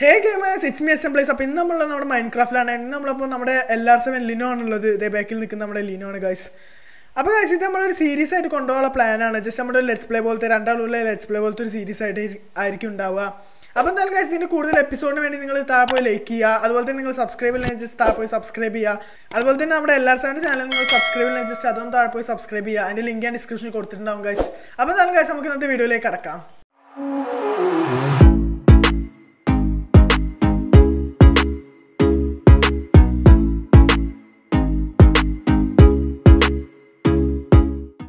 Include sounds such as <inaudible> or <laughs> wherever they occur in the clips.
Hey gamers it's me assemblies അപ്പോൾ ഇന്ന് നമ്മളുള്ളത് നമ്മുടെ മൈൻഡ് ക്രാഫ്റ്റിലാണ് ഇന്ന് നമ്മളപ്പോൾ നമ്മുടെ എല്ലാവരും സെവൻ ലിനോ ആണുള്ളത്. ഇതേ ബാക്കിൽ നിൽക്കുന്ന നമ്മുടെ ലിനോ ആണ് ഗൈസ് അപ്പോൾ ഗൈസ് ഇത് നമ്മളൊരു സീരീസ് ആയിട്ട് കൊണ്ടുപോകാനുള്ള പ്ലാനാണ് ജസ്റ്റ് നമ്മുടെ ഒരു ലെറ്റ്സ് പ്ലേ പോലത്തെ രണ്ടാളുള്ള ലെറ്റ്സ് പ്ലേ പോലത്തെ ഒരു സീരീസ് ആയിട്ട് ആയിരിക്കും ഉണ്ടാവുക. അപ്പോൾ എന്തായാലും ഗൈസ് ഇതിന്റെ കൂടുതൽ എപ്പിസോഡിന് വേണ്ടി നിങ്ങൾ താഴെ പോയി ലൈക്ക് ചെയ്യുക. അതുപോലെ തന്നെ നിങ്ങൾ സബ്സ്ക്രൈബ് ചെയ്യുന്ന ജസ്റ്റ് താഴെ പോയി സബ്സ്ക്രൈബ് ചെയ്യുക. അതുപോലെ തന്നെ നമ്മുടെ എല്ലാ സെവന്റെ ചാനൽ നിങ്ങൾ സബ്സ്ക്രൈബ് ചെയ്യുന്ന ജസ്റ്റ് അതൊന്നും താഴെ പോയി സബ്സ്ക്രൈബ് ചെയ്യുക. അതിന്റെ ലിങ്ക് ഞാൻ ഡിസ്ക്രിപ്ഷനിൽ കൊടുത്തിട്ടുണ്ടാവും ഗൈസ് അപ്പോൾ എന്തായാലും ഗൈസ് നമുക്ക് ഇന്നത്തെ വീഡിയോയിലേക്ക് കടക്കാം.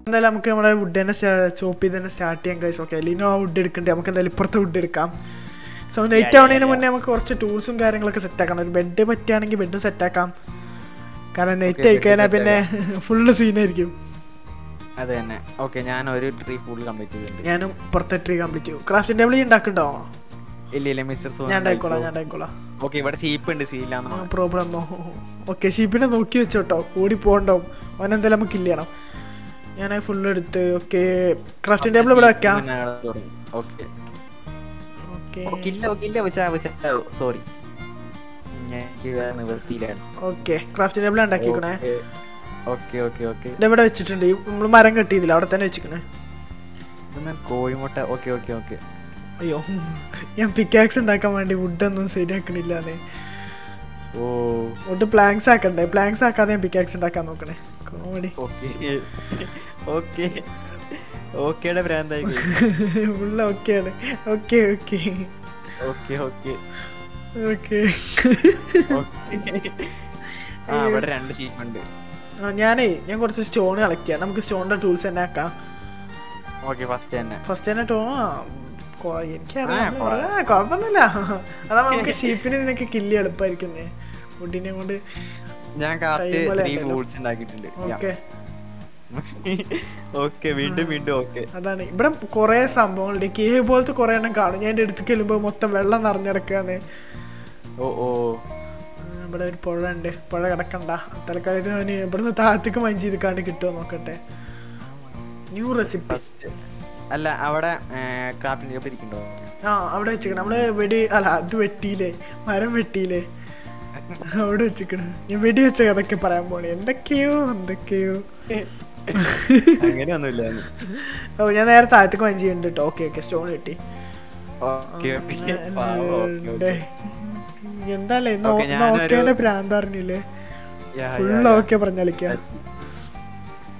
എന്തായാലും നമുക്ക് നമ്മുടെ വുഡ് തന്നെ ചോപ്പ് ചെയ്ത് തന്നെ സ്റ്റാർട്ട് ചെയ്യാം ഗൈസ് ഓക്കെ ലിനോ ആ വുഡ് എടുക്കണ്ടേ. നമുക്ക് എന്തായാലും ഇപ്പുറത്തെ വുഡ് എടുക്കാം. സോ നൈറ്റ് ആവുന്നതിന് മുന്നേ നമുക്ക് കുറച്ച് ടൂൾസും കാര്യങ്ങളൊക്കെ സെറ്റ് ആക്കണം. ഒരു ബെഡ് പറ്റുകയാണെങ്കിൽ ബെഡും സെറ്റ് ആക്കാം. കാരണം നൈറ്റ് ആയിക്കഴിഞ്ഞാൽ പിന്നെ ഫുള്ള് സീനായിരിക്കും അതെ തന്നെ. ഓക്കെ ഞാൻ ഒരു ട്രീ ഫുൾ കംപ്ലീറ്റ് ചെയ്തിട്ടുണ്ട്. ഞാനും പുറത്തെ ട്രീ കംപ്ലീറ്റ് ചെയ്യും ക്രാഫ്റ്റിംഗ് ടേബിൾ ഉണ്ടാക്കണ്ടോ ഇല്ല ഇല്ല മിസ്റ്റർ സോ ഞാൻ ഉണ്ടായിക്കോളാം ഞാൻ ഉണ്ടായിക്കോളാം. ഓക്കെ ഇവിടെ ഷീപ്പ് ഉണ്ട് സീലാന്ന് പ്രോബ്ലം ഓക്കെ ഷീപ്പിനെ നോക്കി വെച്ചോട്ടോ. ഓടി പോകണ്ടോ? അവനെന്തായാലും നമുക്ക് ഇല്ലണം ഞാൻ ഫുൾ എടുത്ത് ഓക്കെ ക്രാഫ്റ്റിംഗ് ടേബിൾ ഇവിടെ വെക്കാം. ഓക്കെ സോറി ക്രാഫ്റ്റിംഗ് ടേബിൾ ഉണ്ടാക്കിക്കണേ ഓക്കെ ഓക്കെ ഓക്കെ ഇതെവിടെ വെച്ചിട്ടുണ്ട്. നമ്മൾ മരം കെട്ടിയതില്ല? അവിടെ തന്നെ വെച്ചിക്കണേ. കോഴിമുട്ട. ഓക്കെ ഓക്കെ ഓക്കെ അയ്യോ. ഞാൻ പിക്കാക്സ് ഉണ്ടാക്കാൻ വേണ്ടി വുഡൊന്നും ശരിയാക്കണില്ലാന്നേ ഓ. വുഡ് പ്ലാങ്സ് ആക്കണ്ടേ? പ്ലാങ്സ് ആക്കാതെ ഞാൻ പിക്കാക്സ് ഉണ്ടാക്കാൻ നോക്കണേ. Comedy okay <laughs> okay. ഓക്കേടെ ഭ്രാന്തായി ഫുള്ള് ഓക്കെയാണ് okay okay. Okay okay. Okay. ആ ഇവിടെ രണ്ട് സീറ്റ് ഉണ്ട് ഞാനേ ഞാൻ കുറച്ച് സ്റ്റോൺ കളയ്ക്കാം നമുക്ക് സ്റ്റോണിന്റെ ടൂൾസ് തന്നെ ആക്കാം. ഓക്കെ ഫസ്റ്റ് തന്നെ. ഫസ്റ്റ് തന്നെ ടോ എനിക്കറിയാം. കുഴപ്പമൊന്നുമില്ല അതാ നമുക്ക് ഷീപ്പിന് നിനക്ക് കില്ലി എളുപ്പമായിരിക്കുന്നേ വുഡിനെ കൊണ്ട് ഞാൻ ഓക്കെ. <laughs> ഓക്കെ വീണ്ടും വീണ്ടും ഓക്കെ അതാണ്. ഇവിടെ കുറേ സംഭവങ്ങളുണ്ട്. കേവ് പോലത്തെ കൊറേ എണ്ണം കാണും. ഞാൻ എന്റെ കെല്ലുമ്പോ ചെല്ലുമ്പോൾ മൊത്തം വെള്ളം നിറഞ്ഞിടക്കാണ്. ഓ ഓ. ഇവിടെ ഒരു പുഴ ഉണ്ട് പുഴ കിടക്കണ്ട. തൽക്കാലത്തിന് അവന് ഇവിടുന്ന് താഴത്തേക്ക് മഞ്ച് ചെയ്തിക്കാണ്ട് കിട്ടുമോ നോക്കട്ടെ. ന്യൂ റെസിപ്പി അല്ല അവിടെ ക്രാഫ്റ്റിംഗ് ടേബിൾ ഇരിക്കണ്ടോ ആ അവിടെ വെച്ചിക്കണം നമ്മൾ വെടി അല്ല അത് വെട്ടിയില്ലേ? മരം വെട്ടിയില്ലേ? <laughs> അവിടെ വെച്ചിക്കണം ഞാൻ വെടി വെച്ച കഥയൊക്കെ പറയാൻ പോണേ എന്തൊക്കെയോ എന്തൊക്കെയോ. <laughs> അങ്ങനെയൊന്നുമില്ല. ഓ ഞാൻ നേരെ താഴത്തേക്ക് വഞ്ചി ഉണ്ട് കേട്ടോ ഓക്കെ ഓക്കെ സ്റ്റോൺ കിട്ടി. എന്താല്ലേ Okay, ഞാനൊരു- ഓക്കെ ഭ്രാന്ത് അറിഞ്ഞില്ലേ ഫുള്ള് ഓക്കെ പറഞ്ഞ കളിക്കാം.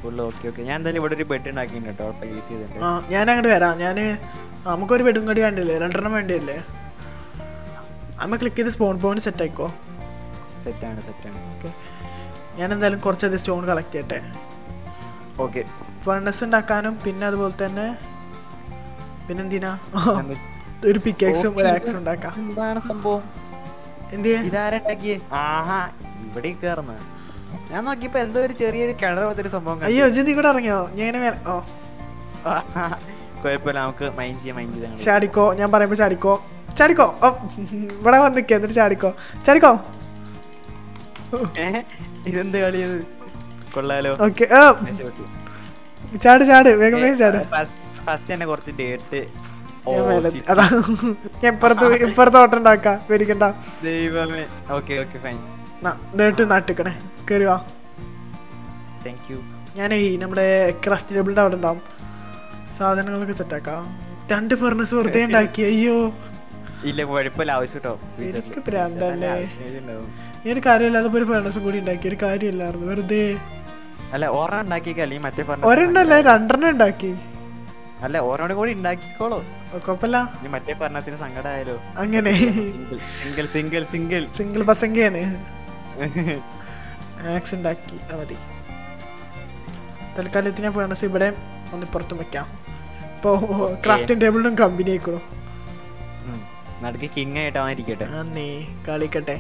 Full okay okay. ഞാൻ ഇവിടെ ഒരു ബെഡ് ഉണ്ടാക്കിയിട്ടുണ്ട് കേട്ടോ പ്ലേസ് ചെയ്തിട്ടുണ്ട് ആ ഞാൻ അങ്ങോട്ട് വരാം. ഞാൻ നമുക്കൊരു ബെഡും കടി കണ്ടില്ലേ രണ്ടെണ്ണം വേണ്ടിയല്ലേ അമ്മ ക്ലിക്ക് ചെയ്ത് സ്പോൺ പോയിന്റ് സെറ്റ് ആയിക്കോ. സെറ്റാണ് സെറ്റാണ് ഓക്കെ. ഞാൻ എന്തായാലും കുറച്ചധികം സ്റ്റോൺ കളക്ട് ചെയ്യട്ടെ. ഓക്കെ ഫർണസ് ഉണ്ടാക്കാനും പിന്നെ അതുപോലെ തന്നെ പിന്നെന്തിനാ? ഒരു പിക്കാക്സും ഒരു ആക്സും ഉണ്ടാക്കാം. എന്താണ് സംഭവം? ഇവിടെ ഞാൻ നോക്കിയപ്പോ എന്തോ ഒരു ചെറിയൊരു കിണർ പോലത്തെ ഒരു സംഭവം. അയ്യോ ജിന്തി കൂടെ ഇറങ്ങിയോ? ഞാൻ ഓ. കുഴപ്പമില്ല നമുക്ക് മൈൻഡ് ചെയ്യാം മൈൻഡ് ചെയ്താൽ ചാടിക്കോ ഞാൻ പറയുമ്പോ ചാടിക്കോ. ചാടിക്കോ. ഓ ഇവിടെ വന്ന് എന്നിട്ട് ചാടിക്കോ. ചാടിക്കോ. ഇതെന്ത് കളിയത് കൊള്ളാലോ. ചാട് ചാട് വേഗം വേഗം ചാട്. ഫസ്റ്റ് തന്നെ കുറച്ച് ഡേറ്റ് ഇപ്പുറത്ത് പേടിക്കണ്ട. ദൈവമേ. ഓക്കെ ഓക്കെ ഫൈൻ ഡേറ്റ് നാട്ടിക്കണേ. കയറുക താങ്ക് യു ഞാനേ നമ്മുടെ ക്രാഫ്റ്റ് ടേബിളിന്റെ അവിടെ ഉണ്ടാവും. സാധനങ്ങളൊക്കെ സെറ്റാക്കാം രണ്ട് ഫർണസ് വെറുതെ <laughs> ഉണ്ടാക്കി. അയ്യോ. ഇല്ല കുഴപ്പമില്ല. ആവശ്യം കേട്ടോ എനിക്ക് ഭ്രാന്തല്ലേ? ഒരു കാര്യമില്ലാതെ ഒരു ഫർണസും കൂടി ഉണ്ടാക്കി. ഒരു കാര്യമില്ലായിരുന്നു. വെറുതെ. അല്ല ഒരെണ്ണം ഉണ്ടാക്കിയേക്ക് അല്ലെങ്കിൽ മറ്റേ പറഞ്ഞ ഒരെണ്ണല്ല രണ്ടെണ്ണം ഉണ്ടാക്കി. അല്ല ഓരോടെ കൂടി ഉണ്ടാക്കിക്കോളൂ. കുഴപ്പമില്ല. ഇനി മറ്റേ ഫർണസിന് സങ്കടമായാലോ അങ്ങനെ. സിംഗിൾ സിംഗിൾ സിംഗിൾ സിംഗിൾ പസങ്കയാണ് ആക്സ് ഉണ്ടാക്കി മതി. തൽക്കാലത്തിന് ഫർണസ് ഇവിടെ ഒന്ന് പുറത്തും വെക്കാം. ഇപ്പോ ക്രാഫ്റ്റിംഗ് ടേബിളിനും കമ്പനി ആയിക്കണു നടക്ക് കിങ് ആയിട്ട് അവൻ ഇരിക്കട്ടെ അന്നേ കളിക്കട്ടെ.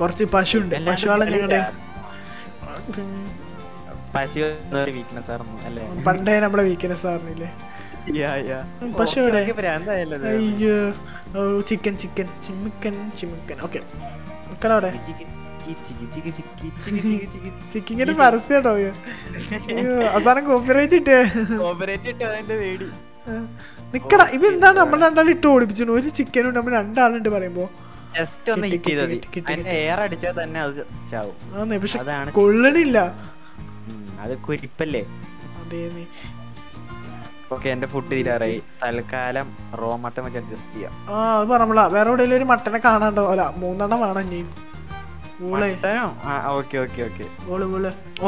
കുറച്ച് പശു ഉണ്ട് പശുവാളെ ഞങ്ങളുടെ പശു ഒരു വീക്ക്നെസ് ആയിരുന്നു അല്ലേ? പണ്ടേ നമ്മുടെ വീക്ക്നെസ് ആയിരുന്നില്ലേ? Yeah, yeah. പശു ഓ, എവിടെ? ഇതൊക്കെ ഭ്രാന്തായല്ലോ ഇത്. അയ്യോ. ചിക്കൻ ചിക്കൻ ചിമ്മിക്കൻ ചിമ്മിക്കൻ ഓക്കെ മക്കളവിടെ ചിക്കി, ചിക്കി, ചിക്കി, ചിക്കി, ചിക്കി, ചിക്കി, ചിക്കി, ചിക്കി. ചിക്കിങ്ങിന്റെ പരസ്യട്ടോ അവസാനം കോപ്പിറൈറ്റ് ഇട്ടേ നിക്കട ഇവ എന്താണ് നമ്മൾ രണ്ടാളും ഇട്ട് ഓടിപ്പിച്ചു ഒരു ചിക്കനും നമ്മൾ രണ്ടാളുണ്ട് പറയുമ്പോ. ജസ്റ്റ് ഒന്ന് കൊള്ളണില്ല. അത് കുരിപ്പല്ലേ ഓക്കെ എന്റെ ഫുഡ് തീരാറായി. തൽക്കാലം റോ മട്ടൻ വെച്ച് അഡ്ജസ്റ്റ് ചെയ്യാം. ആ അത് പറഞ്ഞോളാ. വേറെ എവിടെയെങ്കിലും ഒരു മട്ടനെ കാണാണ്ടോ അല്ല മൂന്നെണ്ണം വേണം ഇനി.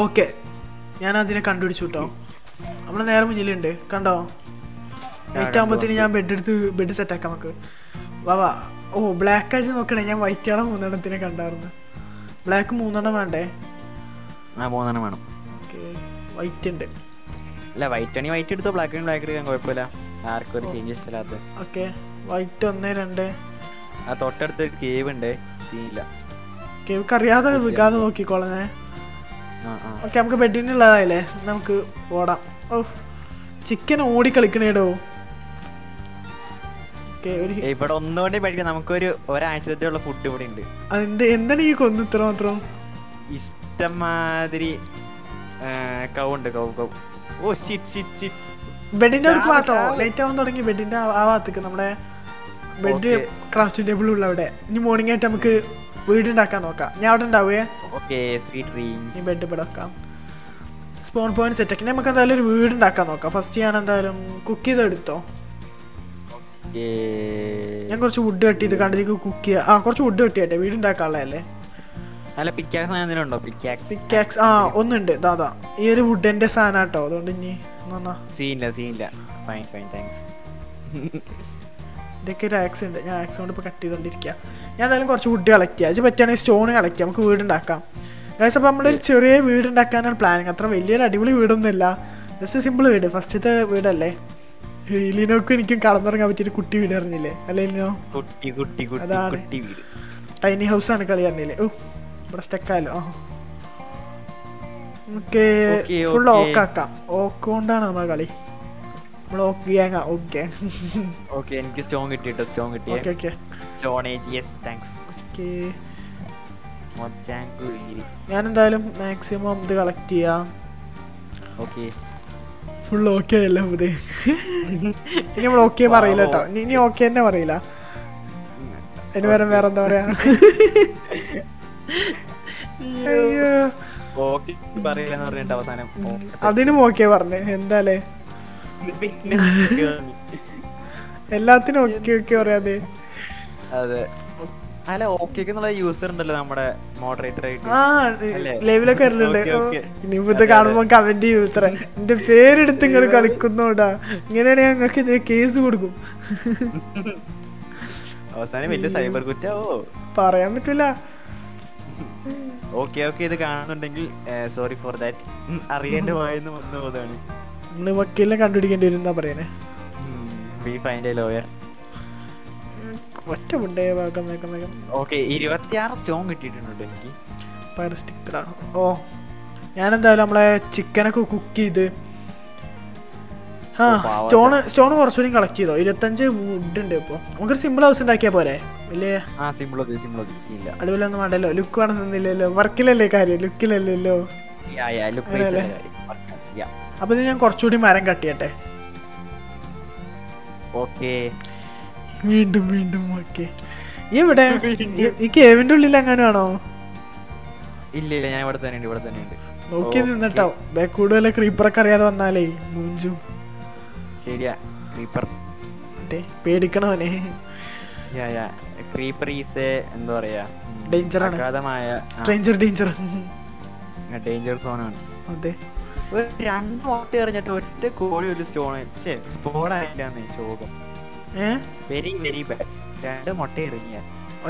ഓക്കെ ഞാൻ അതിനെ കണ്ടുപിടിച്ചു കേട്ടോ. നമ്മളെ നേരെ മുന്നിലുണ്ട്. കണ്ടോ? നൈറ്റ് ആകുമ്പോഴത്തേന് ഞാൻ ബെഡ് എടുത്ത് ബെഡ് സെറ്റ് ആക്കാം നമുക്ക്. വാ വാ. ഓ ബ്ലാക്ക് ആഴ്ച നോക്കണേ. ഞാൻ വൈറ്റ് കളർ മൂന്നെണ്ണത്തിനെ കണ്ടായിരുന്നു ബ്ലാക്ക് മൂന്നെണ്ണം വേണ്ടേ? ആ മൂന്നെണ്ണം വേണം. വൈറ്റ് ഉണ്ട്. അല്ല വൈറ്റ് ആണെങ്കിൽ വൈറ്റ് എടുത്തോ? ബ്ലാക്ക് ആണെങ്കിൽ ബ്ലാക്ക് എടുക്കാൻ കുഴപ്പമില്ല. ആർക്കും ഒരു ചേഞ്ചസ് ഇല്ലാത്ത ഓക്കെ. വൈറ്റ് ഒന്ന് രണ്ട്. ആ തൊട്ടടുത്ത് ഒരു കേവ് ഉണ്ട്. സീനില്ല കേവ് അറിയാതെ വിൽക്കാതെ നോക്കിക്കോളേ ഓക്കെ നമുക്ക് ബെഡിനുള്ളതായില്ലേ നമുക്ക് ഓടാം. ഓ ചിക്കൻ ഓടി കളിക്കണേടോ? ഇവിടെ ഒന്നുകൊണ്ടേ പഠിക്കാം നമുക്കൊരു ഒരാഴ്ചത്തേക്കുള്ള ഫുഡ് ഇവിടെ ഉണ്ട്. എന്ത് എന്താണ് ഈ കൊന്നു ഇത്ര മാത്രം ഇഷ്ടമാതിരി കൗ ഉണ്ട് cow cow oh shit shit shit ബെഡിന്റെ അടുത്ത് ചാവ്. ലേറ്റ് ആവാൻ തുടങ്ങി ബെഡിന്റെ ആ ഭാഗത്തേക്ക് നമ്മുടെ ബെഡ് ക്രാഫ്റ്റിംഗ് ക്രാഫ്റ്റ് ടേബിൾ ഉള്ള അവിടെ. ഇനി മോർണിംഗ് ആയിട്ട് നമുക്ക് വീടുണ്ടാക്കാൻ നോക്കാം. ഞാൻ അവിടെ ഉണ്ടാവേ ഓക്കേ സ്വീറ്റ് ബെഡ് ഇവിടെ വെക്കാം. സ്പോൺ പോയിന്റ് സെറ്റ് ആക്കി. നമുക്ക് എന്തായാലും ഒരു വീട് ഉണ്ടാക്കാൻ നോക്കാം. ഫസ്റ്റ് ഞാൻ എന്തായാലും കുക്ക് ചെയ്ത് എടുത്തോ? ഞാൻ കുറച്ച് വുഡ് കട്ടി ഇത് കണ്ടിട്ട് കുക്ക് ചെയ്യാം. ആ കുറച്ച് വുഡ് കട്ടിയാട്ടെ വീട് ഉണ്ടാക്കാനുള്ളതല്ലേ? അല്ല പിക്കാക്സ് എന്തെങ്കിലും ഉണ്ടോ? പിക്കാക്സ് പിക്കാക്സ് ആ ഒന്നുണ്ട്. ദാദാ ഈ ഒരു വുഡന്റെ സാധനം കേട്ടോ അതുകൊണ്ട് ഇനി നന്നാ സീനില്ല സീനില്ല. ഫൈൻ ഫൈൻ താങ്ക്സ് ഇതൊക്കെ ഒരു ആക്സ് ഉണ്ട്. ഞാൻ ആക്സ് കൊണ്ട് ഇപ്പോൾ കട്ട് ചെയ്തുകൊണ്ടിരിക്കുക ഞാൻ എന്തായാലും കുറച്ച് വുഡ് കളക്ട് ചെയ്യാം അത് പറ്റുകയാണെങ്കിൽ സ്റ്റോൺ കളക്ട് ചെയ്യാം നമുക്ക് വീടുണ്ടാക്കാം ഗൈസ് അപ്പോൾ നമ്മളൊരു ചെറിയ വീട് ഉണ്ടാക്കാനാണ് പ്ലാനിങ് അത്ര വലിയൊരു അടിപൊളി വീടൊന്നുമില്ല. ജസ്റ്റ് സിമ്പിൾ വീട്. ഫസ്റ്റത്തെ വീടല്ലേ? ഇലിനോക്കും എനിക്കും കടന്നിറങ്ങാൻ പറ്റിയൊരു കുട്ടി വീട് അറിഞ്ഞില്ലേ? അല്ലേ കുട്ടി അതാണ്. ടൈനി ഹൗസ് ആണ് കളി അറിഞ്ഞില്ലേ? ഓ ഇവിടെ സ്റ്റക്കാലോ നമുക്ക് ഫുൾ okay. ഓക്ക്. ആക്കാം. ഓക്ക് കൊണ്ടാണ് നമ്മളെ കളി. നമ്മൾ ഓക്ക് ഗ്യാങ്ങാ ഓക്കെ ഓക്കെ എനിക്ക് സ്റ്റോൺ കിട്ടിട്ടോ സ്റ്റോൺ കിട്ടിയേ? Okay okay. Stone age yes thanks okay. ഞാൻ എന്തായാലും മാക്സിമം ഇത് കളക്ട് ചെയ്യാം. ഓക്കെ. ഫുൾ ഓക്കെ അല്ല ഇത് ഇനി നമ്മൾ ഓക്കെ പറയില്ല കേട്ടോ. <laughs> ഇനി ഇനി ഓക്കെ തന്നെ പറയില്ല. അതിന് വേറെ വേറെന്താ പറയാ? <laughs> അതിനും ഓക്കെ പറഞ്ഞേ എന്താലേ? എല്ലാത്തിനും ഓക്കെ ഓക്കെ പറയാതെ. അതെ. അല്ല ഓക്കെ എന്നുള്ള യൂസർ ഉണ്ടല്ലോ നമ്മുടെ മോഡറേറ്റർ ആയിട്ട്. ആ അല്ലേ? ലൈവിലൊക്കെ വരലുണ്ട്. Okay, okay. ഇനിയിപ്പോ ഇത് കാണുമ്പോ കമന്റ് ചെയ്യും ഇത്ര. എന്റെ പേരെടുത്ത് നിങ്ങൾ കളിക്കുന്നോടാ. ഇങ്ങനെയാണെങ്കിൽ ഞങ്ങൾക്ക് ഇത് കേസ് കൊടുക്കും. അവസാനം വലിയ സൈബർ കുറ്റാവോ? പറയാൻ പറ്റില്ല ഓക്കെ ഓക്കെ ഇത് കാണുന്നുണ്ടെങ്കിൽ സോറി ഫോർ ദാറ്റ് അറിയേണ്ടി വായെന്ന് വന്നു പോകുന്നതാണ് നമ്മൾ വക്കീലിനെ കണ്ടുപിടിക്കേണ്ടി വരും എന്നാ പറയണേ? ബി ഫൈൻഡ് എ ലോയർ ഒറ്റ മുണ്ടേ വേഗം വേഗം വേഗം. ഓക്കെ ഇരുപത്തിയാറ് സ്റ്റോൺ കിട്ടിയിട്ടുണ്ട് എനിക്ക്? പയർ സ്റ്റിക്കറാണ് ഓ ഞാനെന്തായാലും നമ്മളെ ചിക്കനൊക്കെ കുക്ക് ചെയ്ത് ആ സ്റ്റോൺ സ്റ്റോൺ കുറച്ചുകൂടി കളക്ട് ചെയ്തോ? ഇരുപത്തഞ്ച് വുഡ് ഉണ്ട് ഇപ്പൊ. നമുക്കൊരു സിമ്പിൾ ഹൗസ് ഉണ്ടാക്കിയാ പോരെ? വലിയ സീനില്ല അടിപൊളിയൊന്നും വേണ്ടല്ലോ. ലുക്ക് വേണമെന്നില്ലല്ലോ വർക്കിലല്ലേ കാര്യം? ലുക്കിലല്ലല്ലോ അപ്പൊ ഞാൻ കുറച്ചുകൂടി മരം കട്ടിയട്ടെ വീണ്ടും വീണ്ടും ഓക്കെ ഇവിടെ ഈ- കേവിന്റെ <laughs> ഉള്ളിൽ എങ്ങനെയാണോ ആണോ? ഇല്ല ഇല്ല ഞാൻ ഇവിടെ തന്നെ ഉണ്ട് ഇവിടെ തന്നെ ഉണ്ട് നോക്കി. നിന്നിട്ടോ. ബാക്ക് കൂടുതൽ ക്രീപ്പറൊക്കെ അറിയാതെ വന്നാലേ മൂഞ്ചും. ശരിയാ. ക്രീപ്പർ പേടിക്കണവനെ ക്രീപ്പർ ഈസ് എന്താ പറയാ? ഡേഞ്ചർ. അഗാധമായ സ്ട്രേഞ്ചർ ഡേഞ്ചർ ഡേഞ്ചർ സോണാണ് അതെ. രണ്ട് മുട്ട എറിഞ്ഞിട്ട് ഒറ്റ കോഴി ഒരു സ്റ്റോൺ സ്പോൺ ആയില്ലാന്ന് ശോകം. വെരി വെരി ബാഡ് രണ്ട് മുട്ട എറിഞ്ഞ.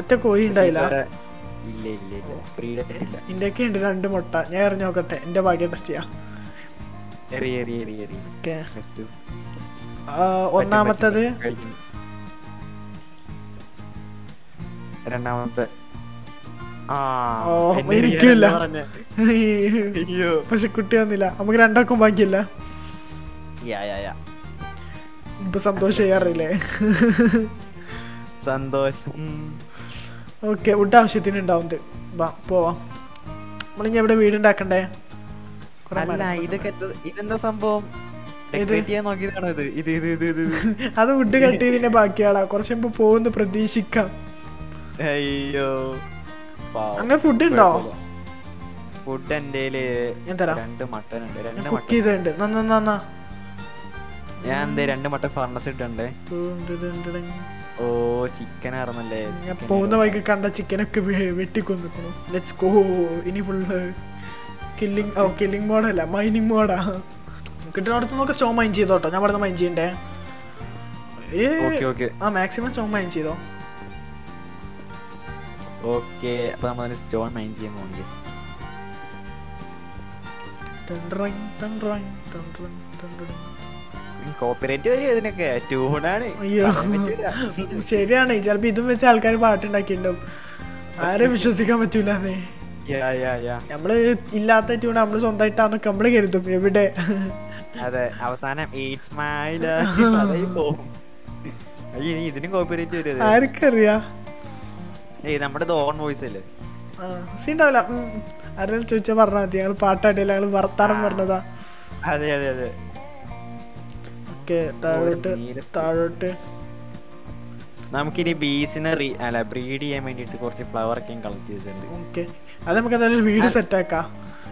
ഒറ്റ കോഴി ഉണ്ടായില്ല? ഇല്ല ഇല്ല ഇല്ല. ബ്രീഡ് ഇല്ല ഇന്ത്യയ്ക്ക് ഉണ്ട് രണ്ട് മുട്ട. ഞാൻ എറിഞ്ഞു നോക്കട്ടെ. എന്റെ ഭാഗ്യം ടെസ്റ്റ് ചെയ്യാം. എറി എറി എറി എറി. ഓക്കെ. ഒന്നാമത്തത് രണ്ടാമത്തെ? അയ്യോ. പക്ഷെ കുട്ടി വന്നില്ല. നമുക്ക് രണ്ടാക്കും ബാക്കിയില്ല. ഇപ്പൊ സന്തോഷം ചെയ്യാറില്ലേ? സന്തോഷം. ഓക്കെ വുഡ് ആവശ്യത്തിന് ഉണ്ടാവും പോവാം. നമ്മളിനി എവിടെ വീടുണ്ടാക്കണ്ടേ ഇതൊക്കെ ഇതെന്താ സംഭവം? <laughs> അത് വുഡ് കട്ട് ചെയ്തതിന്റെ ബാക്കിയാടാ. കുറച്ച് മുമ്പ് പോകുന്നു പ്രതീക്ഷിക്കാം. അയ്യോ. അങ്ങനെ ഫുഡ് ഉണ്ടോ? ഫുഡ് എന്റെ ഞാൻ തരാം. രണ്ട് മട്ടൻ ഉണ്ട്. രണ്ട് കുക്ക് ചെയ്തുണ്ട് ചെയ്തിട്ടുണ്ട് നന്നാ നന്നാ ഞാൻ എന്തേ രണ്ട് മട്ടൻ ഫർണസ് ഇട്ടുണ്ട് ഓ ചിക്കൻ ആർന്നല്ലേ ഞാൻ പോകുന്ന വൈകി കണ്ട ചിക്കനൊക്കെ വെട്ടിക്കൊന്നിക്കണു. ലെറ്റ്സ് ഗോ ഇനി ഫുള്ള് കില്ലിങ് ഓ കില്ലിങ് മോഡല്ല മൈനിങ് മോഡാ കിട്ടുന്നിടത്ത് നോക്കി സ്റ്റോൺ മൈൻ ചെയ്തോട്ടോ ഞാൻ പറഞ്ഞ മൈൻ ചെയ്യണ്ടേ? ആ മാക്സിമം സ്റ്റോൺ മൈൻ ചെയ്തോ? ഓക്കെ അപ്പൊ നമ്മൾ സ്റ്റോൺ മൈൻ ചെയ്യാൻ പോകുന്നു യെസ് ശരിയാണ്. ചിലപ്പോ ഇതും വെച്ച് ആൾക്കാർ പാട്ടുണ്ടാക്കിയിട്ടുണ്ടാവും. ആരെ വിശ്വസിക്കാൻ പറ്റൂലെന്നേ. നമ്മൾ ഇല്ലാത്ത ട്യൂൺ നമ്മൾ സ്വന്തമായിട്ടാന്നൊക്കെ നമ്മൾ കരുതും. എവിടെ? അതെ അവസാനം എയ്റ്റ്സ് മൈ ലൈഫ് ഇതിനും കോപ്പറേറ്റ് വരും. ആർക്കറിയാ? ഏയ് നമ്മുടെ ഓൺ വോയിസ് അല്ലേ? സീണ്ടാവില്ല ആരെങ്കിലും ചോദിച്ചാൽ പറഞ്ഞാൽ മതി. ഞങ്ങൾ പാട്ടാടിയില്ല ഞങ്ങൾ വർത്താനം പറഞ്ഞതാ. അതെ അതെ അതെ. ഓക്കെ താഴോട്ട് താഴോട്ട്. നമുക്കിനി ബീസിനെ റീ അല്ല ബ്രീഡ് ചെയ്യാൻ വേണ്ടിട്ട് കുറച്ച് ഫ്ലവർ ഒക്കെ കളക്ട് ചെയ്തിട്ടുണ്ട്. ഓക്കെ അത് നമുക്ക് എന്തായാലും വീട് സെറ്റ് ആക്കാം.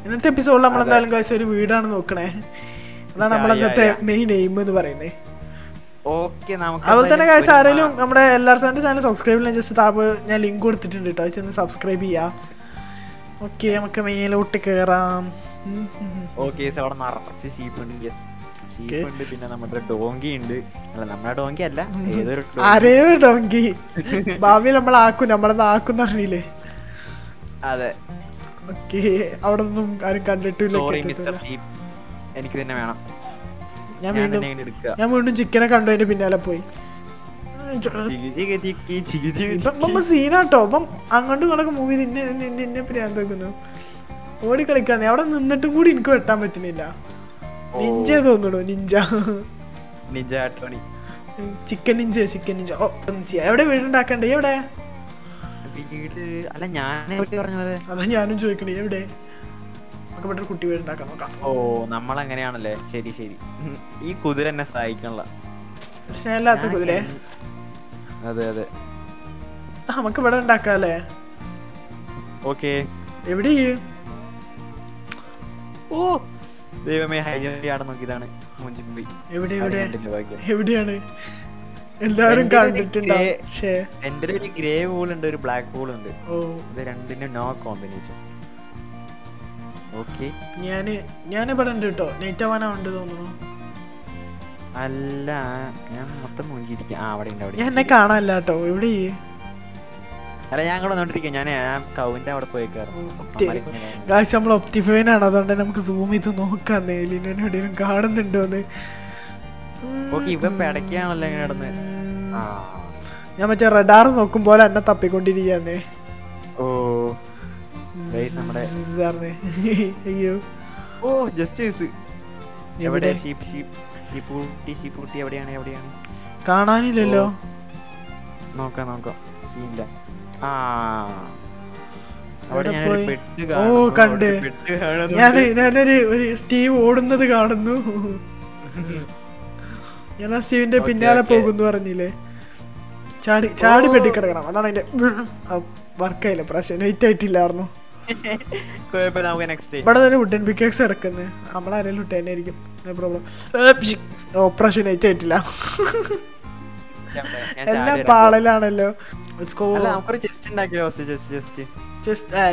ഇന്നത്തെ എപ്പിസോഡിൽ നമ്മൾ എന്തായാലും കഴിച്ച ഒരു വീടാണ് നോക്കണേ. അതാണ് നമ്മൾ ഇന്നത്തെ മെയിൻ എയിം എന്ന് പറയുന്നത് ഓക്കെ നമുക്ക് അതുപോലെ തന്നെ കാഴ്ച ആരെങ്കിലും നമ്മുടെ എല്ലാവർക്കും ചാനൽ സബ്സ്ക്രൈബ് ചെയ്യാൻ ജസ്റ്റ് താപ് ഞാൻ ലിങ്ക് കൊടുത്തിട്ടുണ്ട് കേട്ടോ അത് ചെന്ന് സബ്സ്ക്രൈബ് ചെയ്യാം. ഓക്കെ നമുക്ക് മേലോട്ട് കയറാം ഓക്കെ അവിടെ നിറച്ച് ഷീപ്പ് ഉണ്ട്. യെസ് ഷീപ്പ് ഉണ്ട് പിന്നെ നമ്മുടെ ഡോങ്കി ഉണ്ട്. അല്ല നമ്മുടെ ഡോങ്കി അല്ല ഏതൊരു donkey. ഡോങ്കി. ഭാവിയിൽ നമ്മൾ ആക്കും നമ്മളത് ആക്കും അറിയില്ലേ? അതെ. ഓക്കെ അവിടെ ഒന്നും ആരും കണ്ടിട്ടില്ല. എനിക്ക് തന്നെ വേണം. ഞാൻ വീണ്ടും ഞാൻ വീണ്ടും ചിക്കനെ കണ്ടു അതിന്റെ പിന്നാലെ പോയി. സീനാട്ടോ. അപ്പം അങ്ങോട്ടും ഇങ്ങോട്ടൊക്കെ മൂവി നിന്നെ നിന്നെ ഞാൻ തോക്കുന്നു ഓടി കളിക്കാന്ന് അവിടെ നിന്നിട്ടും കൂടി എനിക്ക് വെട്ടാൻ പറ്റുന്നില്ല. Ninja തോന്നണോ ninja ninja Tony chicken ninja chicken ninja oh ninja. എവിടെ വീടുണ്ടാക്കണ്ടേ എവിടെ? വീട് അല്ല ഞാൻ പറഞ്ഞ പോലെ അതാ ഞാനും ചോദിക്കണേ എവിടെ? നമുക്ക് കുട്ടി വീടുണ്ടാക്കാൻ നോക്കാം. ഓ നമ്മളങ്ങനെയാണല്ലേ? ശരി ശരി. ഈ കുതിര എന്നെ സഹായിക്കണല്ല പ്രശ്നമില്ലാത്ത കുതിര. അതെ അതെ. നമുക്ക് ഇവിടെ ഉണ്ടാക്കാല്ലേ ഓക്കെ. എവിടെ ഓ ദൈവമേ ഹൈജാണ് നോക്കിയതാണ് മുൻചിമ്പി എവിടെ എവിടെ? എവിടെയാണ്? എല്ലാരും കണ്ടിട്ടുണ്ടാവും. എന്റെ ഒരു ഗ്രേ ഹോൾ ഉണ്ട് ഒരു ബ്ലാക്ക് ഹോൾ ഉണ്ട് ഇത് രണ്ടിനും നോ കോമ്പിനേഷൻ ഓക്കെ ഞാൻ ഇവിടെ ഉണ്ട് കേട്ടോ. നൈറ്റ് ആവാനാ ഉണ്ട് തോന്നുന്നു. അല്ല ഞാൻ മൊത്തം മുഞ്ചിരിക്കാം ആ അവിടെ ഉണ്ട് അവിടെ ഞാൻ. എന്നെ കാണാനില്ല കേട്ടോ. എവിടെ? അല്ല ഞാൻ കൂടെ വന്നോണ്ടിരിക്കും. ഞാൻ ആ കൗവിന്റെ അവിടെ പോയി കാശ് നമ്മൾ ഒപ്റ്റിഫൈനാണ്. അതുകൊണ്ട് നമുക്ക് സൂം ചെയ്ത് നോക്കാം. ലിനോനെ എവിടെയും കാണുന്നുണ്ടോന്ന് ഓക്കെ ഇവ പിടയ്ക്കാണല്ലോ ഇങ്ങനെ കിടന്ന്. ഞാൻ മറ്റേ റഡാർ നോക്കും പോലെ എന്നെ തപ്പിക്കൊണ്ടിരിക്കാന്നേ ഓ. നമ്മുടെ അയ്യോ. ഓ ജസ്റ്റ് എവിടെ? ഷീപ്പ് ഷീപ്പ് ഷീപ്പ് കുട്ടി ഷീപ്പ് കുട്ടി എവിടെയാണ് എവിടെയാണ്? കാണാനില്ലല്ലോ. നോക്കാം നോക്കാം. സീനില്ല. ഓ, കണ്ട്. ഞാൻ ഞാനൊരു ഒരു സ്റ്റീവ് ഓടുന്നത് കാണുന്നു. ഞാൻ ആ സ്റ്റീവിന്റെ പിന്നാലെ പോകുന്നു പറഞ്ഞില്ലേ? ചാടി ചാടി പെട്ടി കിടക്കണം അതാണ് അതിന്റെ വർക്കായില്ല പ്രാവശ്യം നൈറ്റ് ആയിട്ടില്ലായിരുന്നു. ഇവിടെ തന്നെ വുഡൻ പിക്കേക്സ് കിടക്കുന്നത് നമ്മളാരെങ്കിലും ഇട്ട് തന്നെ ആയിരിക്കും. പ്രോബ്ലം ഓപ്പറേഷൻ നൈറ്റ് ആയിട്ടില്ല. എല്ലാം പാളലാണല്ലോ.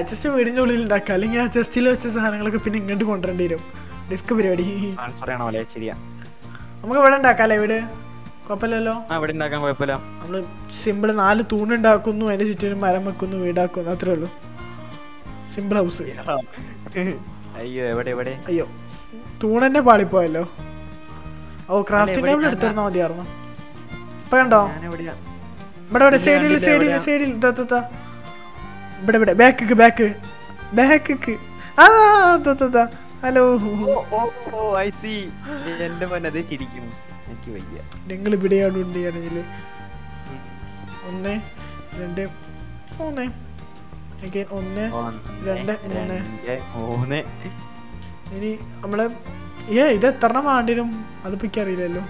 ജസ്റ്റ് വീടിന്റെ ഉള്ളിൽ ഉണ്ടാക്കുക. അല്ലെങ്കിൽ ആ ജസ്റ്റിൽ വെച്ച സാധനങ്ങളൊക്കെ പിന്നെ ഇങ്ങോട്ട് കൊണ്ടുവരേണ്ടി വരും. ഡിസ്ക് പരിപാടി. നമുക്ക് ഇവിടെ ഉണ്ടാക്കാല്ലേ വീട്? കുഴപ്പമില്ലല്ലോ? ഇവിടെ ഉണ്ടാക്കാൻ കുഴപ്പമില്ല. നമ്മൾ സിമ്പിൾ നാല് തൂണുണ്ടാക്കുന്നു അതിന്റെ ചുറ്റിനും മരം വെക്കുന്നു വീടാക്കുന്നു അത്രേ ഉള്ളൂ. സിമ്പിൾ ഹൗസ് അയ്യോ എവിടെ എവിടെ? അയ്യോ തൂണന്നെ പാളിപ്പോയല്ലോ. ഓ ക്രാഫ്റ്റിംഗ് ടേബിൾ എടുത്തിരുന്നാ മതിയായിരുന്നു. ഇപ്പൊ കണ്ടോ? ഇവിടെ സൈഡിൽ സൈഡിൽ സൈഡിൽ. ഇവിടെ ഇവിടെ. ബാക്കിക്ക് ബാക്ക്. ബാക്കിക്ക്. ആ. Hello. Oh oh I see. എന്റെ അതേ ചിരിക്കുന്നു എനിക്ക് വയ്യ. നിങ്ങൾ ഇവിടെയാണ് ഉണ്ട് അറിഞ്ഞില്ലേ? ഒന്ന് രണ്ട് മൂന്ന്. ഒന്ന് രണ്ട്, മൂന്ന്. മൂന്ന്. ഇനി നമ്മൾ ഏ ഇത് എത്ര മാണ്ടിനും അത് പിക്കറിയില്ലല്ലോ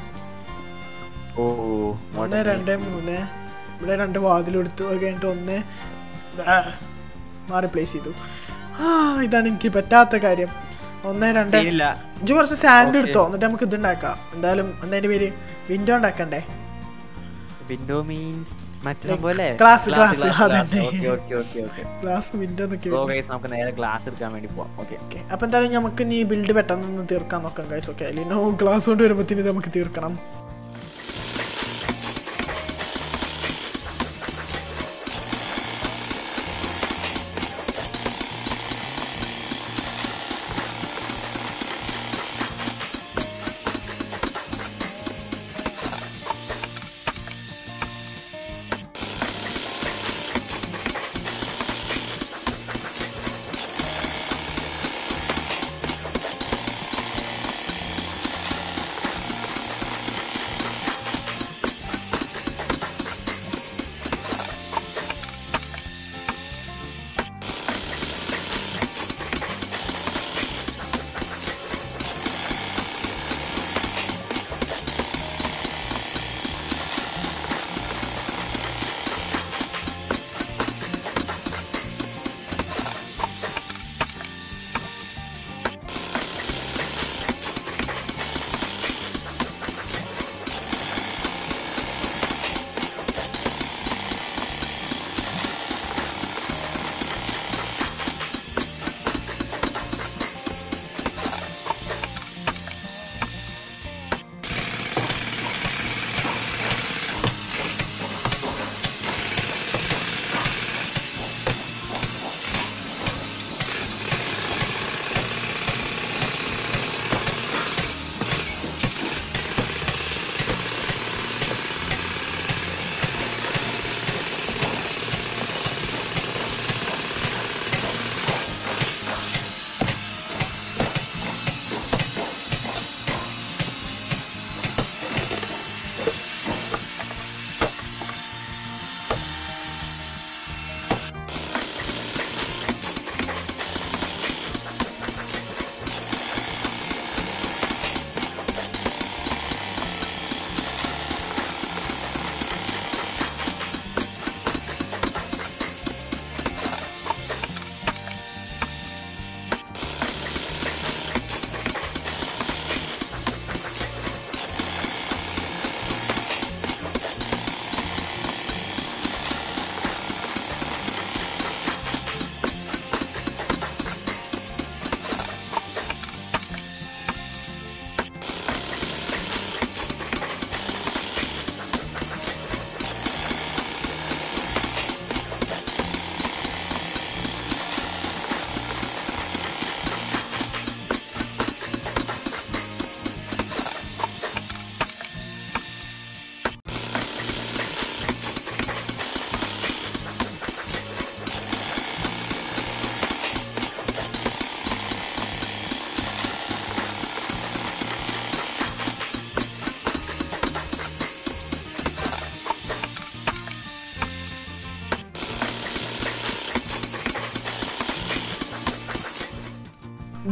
ഒന്ന് രണ്ട് മൂന്ന്. ഇവിടെ രണ്ട് വാതിലെടുത്തു. അത് കഴിഞ്ഞിട്ട് ഒന്ന് മാറി പ്ലേസ് ചെയ്തു. ആ ഇതാണ് എനിക്ക് പറ്റാത്ത കാര്യം. ഒന്ന് രണ്ട്. ഇജ്ജ് കുറച്ച് സാൻഡ്. എടുത്തോ? എന്നിട്ട് നമുക്ക് ഇത് ഉണ്ടാക്കാം. എന്തായാലും എന്തതിന്റെ പേര് വിൻഡോ ഉണ്ടാക്കണ്ടേ? Window means okay okay glass window നമുക്ക് നേരെ ഗ്ലാസ് എടുക്കാൻ വേണ്ടി പോവാം. ഓക്കെ ഓക്കെ അപ്പൊ എന്തായാലും നമുക്ക് നീ ബിൽഡ് പെട്ടെന്ന് തീർക്കാൻ നോക്കാം ഗൈസ് ഓക്കെ അല്ലെങ്കിൽ ഗ്ലാസ് കൊണ്ട് വരുമ്പോഴത്തേന് നമുക്ക് തീർക്കണം.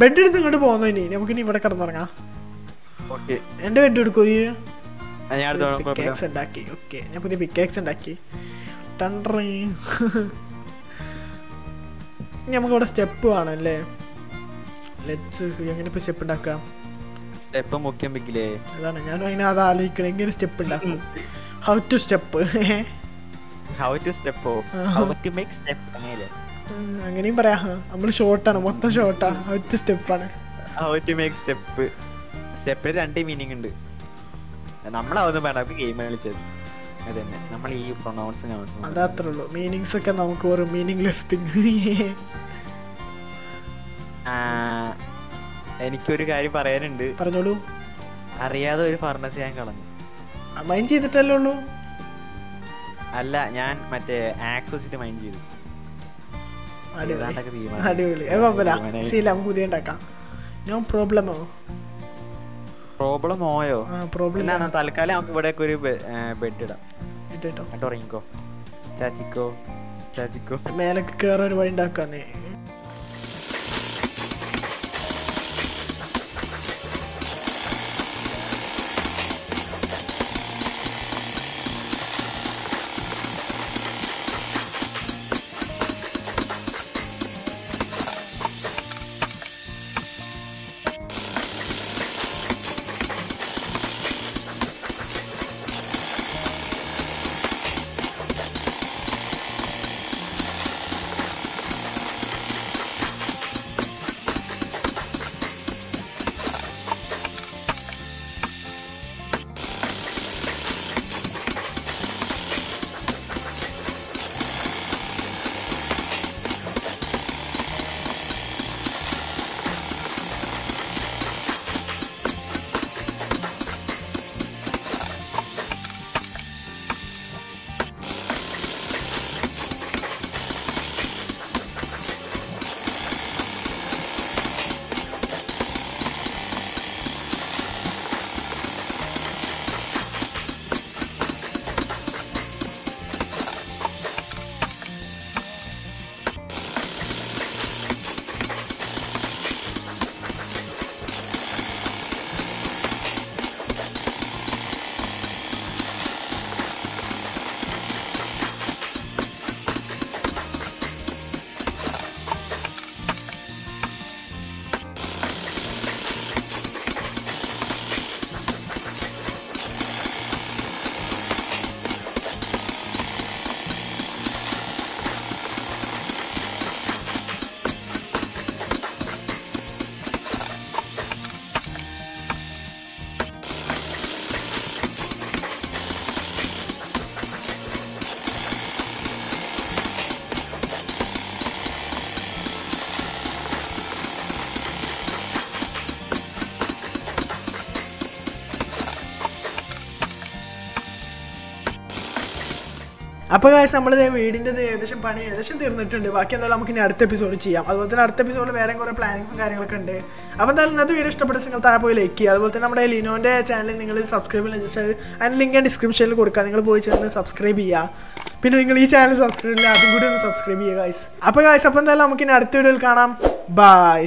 ബെഡ് എടുത്ത് ഇങ്ങോട്ട് പോകുന്നു ഇനി? നമുക്ക് ഇനി ഇവിടെ കിടന്നുറങ്ങാം. എന്റെ ബെഡ് എടുക്കൂ പിക്കാക്സ് ഉണ്ടാക്കി. ഓക്കെ ഞാൻ പുതിയ പിക്കാക്സ് ഉണ്ടാക്കി. ടണ്ടറി നമുക്ക് ഇവിടെ സ്റ്റെപ്പ് വേണമല്ലേ ലെറ്റ്സ് എങ്ങനെ ഇപ്പോൾ സ്റ്റെപ്പ് ഉണ്ടാക്കാം? സ്റ്റെപ്പ് മുഖ്യം വെക്കില്ലേ? അതാണ് ഞാൻ അതിനെ അത് ആലോചിക്കണം എങ്ങനെ സ്റ്റെപ്പ് ഉണ്ടാക്കും? How to step how to സ്റ്റെപ്പോ how to make step അങ്ങനെയല്ലേ? അങ്ങനെയും പറയാം. നമ്മൾ ഷോർട്ടാണ് മൊത്തം ഷോർട്ടാ ഒറ്റ സ്റ്റെപ്പാണ് സ്റ്റെപ്പ് സ്റ്റെപ്പിന് രണ്ട് മീനിങ് ഉണ്ട്. നമ്മളാവുന്നു വേണ്ട. ഗെയിം കളിച്ചത്. അതന്നെ. നമ്മൾ ഈ പ്രൊണൗൺസ് അതത്രേ ഉള്ളൂ. മീനിങ്സ് ഒക്കെ നമുക്ക് ഒരു മീനിങ്ലെസ് തിങ് എനിക്കൊരു കാര്യം പറയാനുണ്ട്. പറഞ്ഞോളൂ. അറിയാതെ ഒരു ഫർണസ് ഞാൻ കളഞ്ഞു. മൈൻഡ് ചെയ്തിട്ടല്ലേ ഉള്ളൂ. അല്ല ഞാൻ മറ്റേ ആക്സ് വെച്ചിട്ട് മൈൻഡ് ചെയ്തു. അടിപൊളി. കുഴപ്പമില്ല. സീല നമുക്ക് പുതിയ ഉണ്ടാക്കാം. നോ പ്രോബ്ലമോ പ്രോബ്ലം ഓയോ? പ്രോബ്ലം തൽക്കാലം നമുക്ക് ഇവിടെ ഒരു ബെഡ് ഇടാം. കേട്ടോ എന്നിട്ട് ഉറങ്ങിക്കോ. ചാച്ചിക്കോ. ചാച്ചിക്കോ. മേലൊക്കെ കയറാൻ ഒരു വഴി ഉണ്ടാക്കാന്നേ. അപ്പോൾ കാശ് നമ്മൾ വീടിന്റെ ഏകദേശം പണി ഏകദേശം തീർന്നിട്ടുണ്ട്. ബാക്കി എന്തായാലും നമുക്ക് ഇനി അടുത്ത എപ്പിസോഡ് ചെയ്യാം. അതുപോലെ തന്നെ അടുത്ത എപ്പിസോഡിൽ വേറെ കുറേ പ്ലാനിങ്സും കാര്യങ്ങളൊക്കെ ഉണ്ട്. അപ്പോൾ എന്തായാലും ഇന്നത്തെ വീഡിയോ ഇഷ്ടപ്പെട്ട നിങ്ങൾ താഴെ പോയി ലൈക്ക് ചെയ്യുക. അതുപോലെ തന്നെ നമ്മുടെ ലിനോന്റെ ചാനൽ നിങ്ങൾ സബ്സ്ക്രൈബ് ജസ്റ്റ് അതിന്റെ ലിങ്ക് ഞാൻ ഡിസ്ക്രിപ്ഷനിൽ കൊടുക്കുക നിങ്ങൾ പോയി ചേർന്ന് സബ്സ്ക്രൈബ് ചെയ്യുക. പിന്നെ നിങ്ങൾ ഈ ചാനൽ സബ്സ്ക്രൈബ് ചെയ്യുക അതും കൂടി ഒന്ന് സബ്സ്ക്രൈബ് ചെയ്യുക ഗൈസ് അപ്പോൾ ഗൈസ് അപ്പോൾ എന്തായാലും നമുക്ക് ഇനി അടുത്ത വീഡിയോയിൽ കാണാം. ബൈ